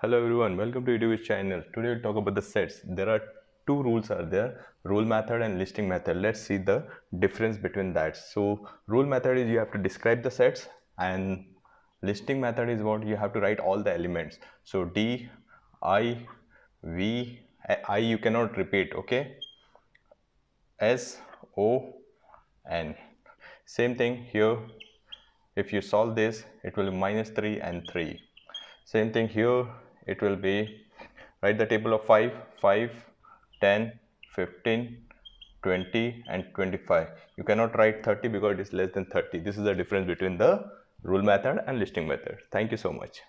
Hello everyone, welcome to YouTube channel. Today we'll talk about the sets. There are two rules are there, rule method and listing method. Let's see the difference between that. So rule method is you have to describe the sets and listing method is what you have to write all the elements. So D, I, V, I you cannot repeat, okay? S, O, N. Same thing here. If you solve this, it will be minus 3 and 3 same thing here it will be write the table of 5 5 10 15 20 and 25 you cannot write 30 because it is less than 30 this is the difference between the rule method and listing method. Thank you so much